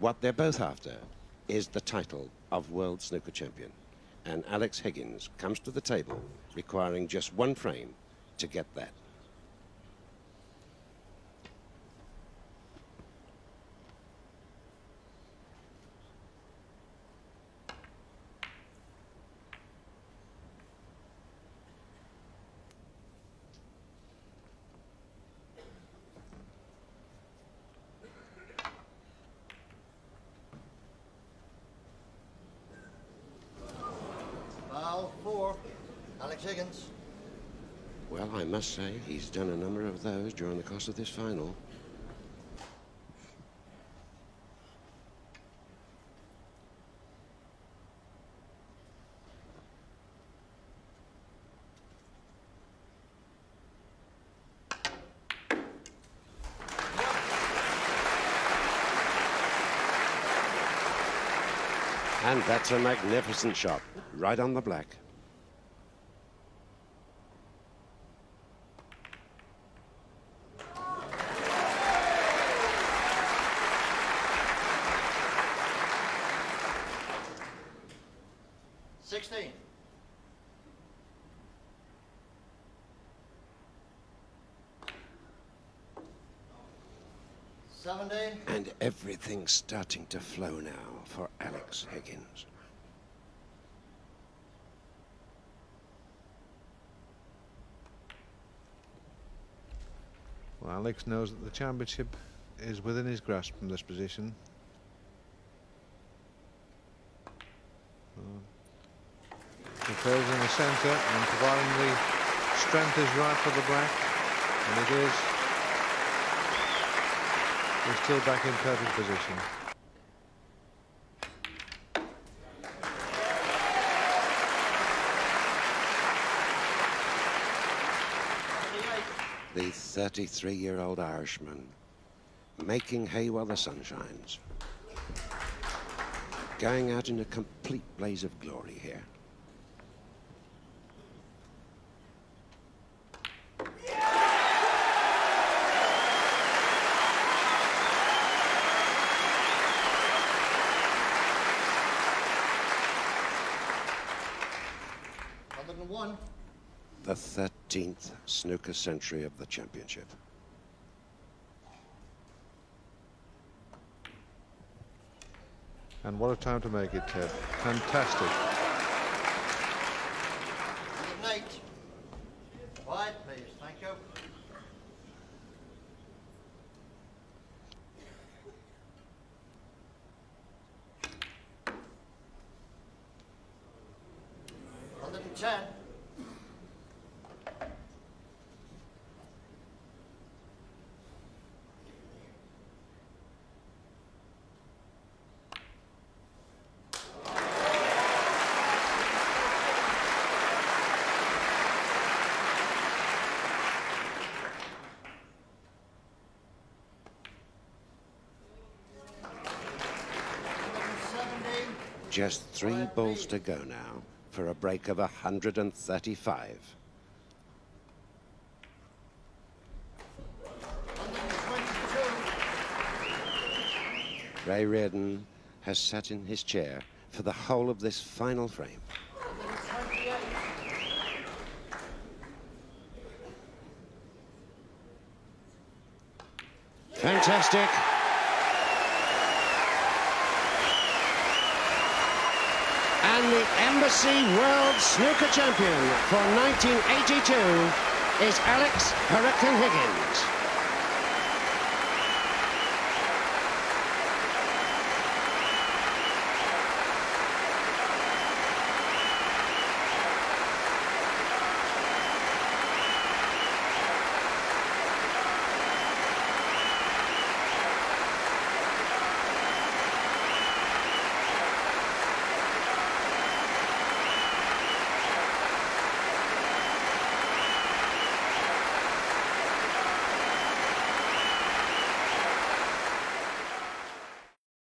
What they're both after is the title of World Snooker Champion. And Alex Higgins comes to the table requiring just one frame to get that. Alex Higgins. Well, I must say, he's done a number of those during the course of this final. And that's a magnificent shot, right on the black. And everything's starting to flow now for Alex Higgins. Well, Alex knows that the championship is within his grasp from this position. He goes in the centre and providing the strength is right for the black, and it is. We're still back in perfect position. The 33-year-old Irishman making hay while the sun shines. Going out in a complete blaze of glory here. The 13th snooker century of the championship. And what a time to make it, Ted. Fantastic. Just three balls to go now for a break of 135. Ray Reardon has sat in his chair for the whole of this final frame. Fantastic. And the Embassy World Snooker Champion for 1982 is Alex Hurricane Higgins.